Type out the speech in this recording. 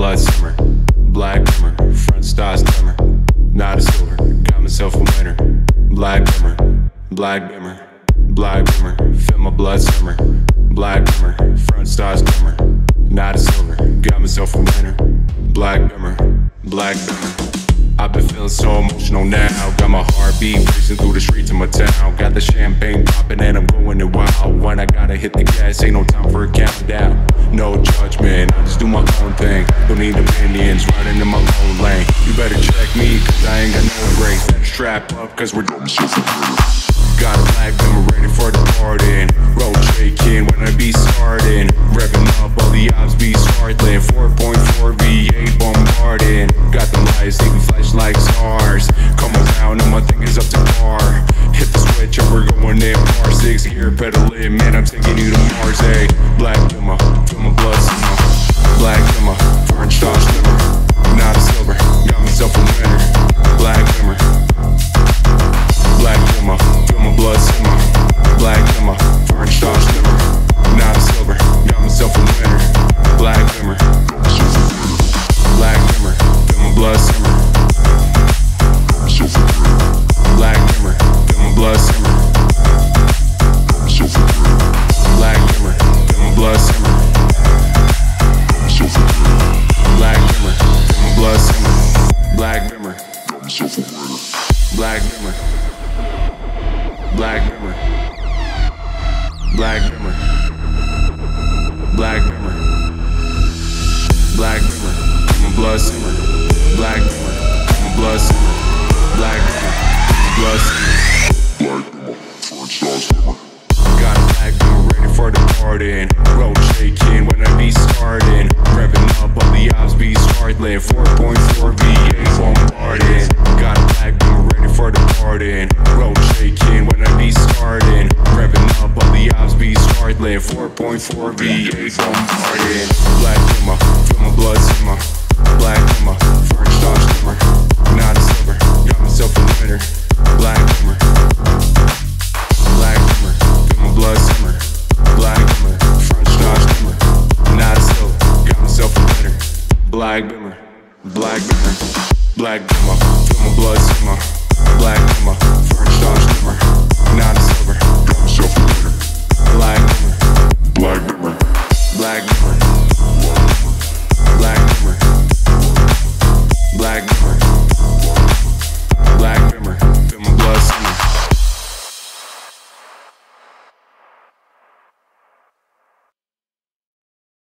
blood simmer. Black bimmer, front stars glimmer. Not a silver, got myself a winner. Black bimmer, black bimmer, black bimmer. Feel my blood simmer. Black bimmer, front stars glimmer. Not a silver, got myself a winner. Black bimmer, black bimmer. I've been feeling so emotional now. Got my heartbeat racing through the streets of my town. Got the champagne popping and I'm going it wild. When I gotta hit the gas, ain't no time for a countdown. No judgment, I just do my own thing. Don't need opinions, riding in my own lane. You better check me, cause I ain't got no brakes. Strap up, cause we're dumb so Got a black bimmer ready for the party. Road shaking when I be starting. Revving up, all the ops be startling. 4.4 V8 bombarding. Got the lights, they be flashing like stars. Come around, and my thing is up to par. Hit the switch, and we're going in. Par 6 gear pedaling, man, I'm taking you to Mars. Hey, black bimmer, Black bimmer. Black bimmer. Black bimmer. Black bimmer. Black simmer. Black simmer. Black a black for the party. Laying 4.4 V8 from partying. Black Bimmer, feel my blood simmer. Black Bimmer, first on shimmer. Not a summer, got myself a winner. Black Bimmer. Black Bimmer, feel my blood simmer. Black Bimmer, first on shimmer. Not a silver, got myself a winner. Black Bimmer, Black Bimmer, Black Bimmer, feel my blood simmer. Black Bimmer.